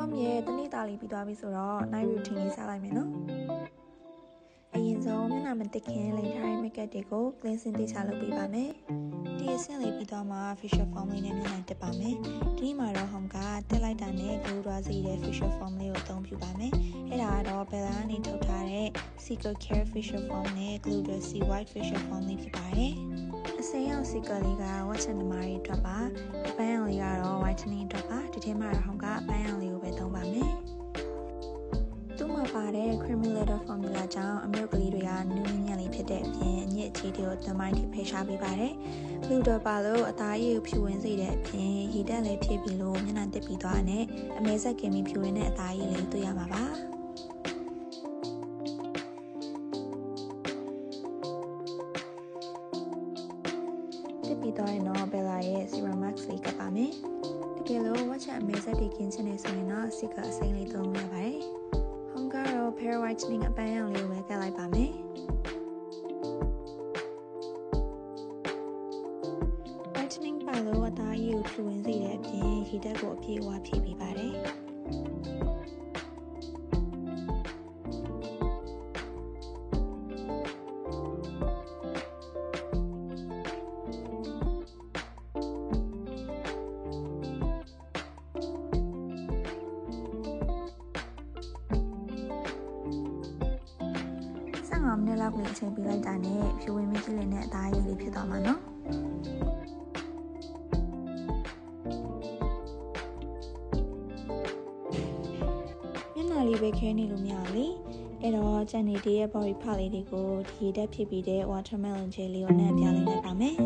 com ရဲ့တနေ့တာလေးပြီးသွားပြီဆိုတော့ night routine လေးစလိုက်မယ်နော်အရင်ဆုံးမျက်နှာမတက်ခင်လိန်ထားတဲ့ makeup တွေကို cleansing တိကျလုပ်ပေးပါမယ်ဒီအဆင့်လေးပြီးတော့မှ facial foam လေးနဲ့မျက်နှာတက်ပါမယ်ဒီနေ့မှာတော့ home ကတက်လိုက်တာနဲ့ glow သွားစေတဲ့ facial foam လေးကိုအသုံးပြုပါမယ်အဲ့ဒါကတော့ Bella ကနေထုတ်ထားတဲ့ Secret Care facial foam နဲ့ glow C white facial foam လေးဖြစ်ပါတယ်အစိမ်းရောင် secret လေးက watch and မားတွေအတွက်ပါအပန်းရောင်လေးကတော့ whitening အတွက်ပါဒီထဲမှာတော့ တဲ့ creamy leather formula ကြောင့်အမြုပ်ကလေးတွေကနူးညံ့လေးဖြစ်တဲ့အပြင်အညစ်အကြေးတွေကိုတမိုင်းထိဖိရှားပေးပါတယ်။ blue dot ပါလို့အသားရည်ကိုဖြူဝင်စေတဲ့အပြင်ရေတက်လည်းဖြစ်ပြီးလို့မျက်နှာတက်ပြီးသွားတဲ့အမဲဆက်ကင်ပြီးဖြူဝင်တဲ့အသားရည်လေးတွေ့ရမှာပါ။တက်ပြီးသွားရင်တော့ Bella ရဲ့ Serum Max လေးကပ်ပါမယ်။တကယ်လို့ watch အမဲဆက်တွေကင်းချင်နေဆိုရင်တော့ stick အစိမ်းလေးသုံးရပါတယ်။ Home ကတော့ Pair Whitening အပန်းရောင်လေးကိုပဲကပ်လိုက်ပါမယ်။ whitening ပါလို့အသားရည်ကိုဖြူဝင်စေတဲ့အပြင်ရေဓာတ်ကိုအပြည့်အဝဖြည့်ပေးပါတယ်။ 15မိနစ်လောက်လေးအချိန်ပေးလိုက်တာနဲ့ဖြူဝင်မြင့်ကြီးလေးနဲ့အသားရည်လေးဖြစ်သွားမှာနော်မျက်နှာလေးပဲခဲနေလို့မရဘူးလေအဲ့တော့ကြံနေတည်းရဲ့ body part လေးတွေကိုဒီဓာတ်ဖြစ်ပြီးတဲ့ watermelon gel လေးကိုနဲ့ပြလိုက်လိုက်ပါမယ်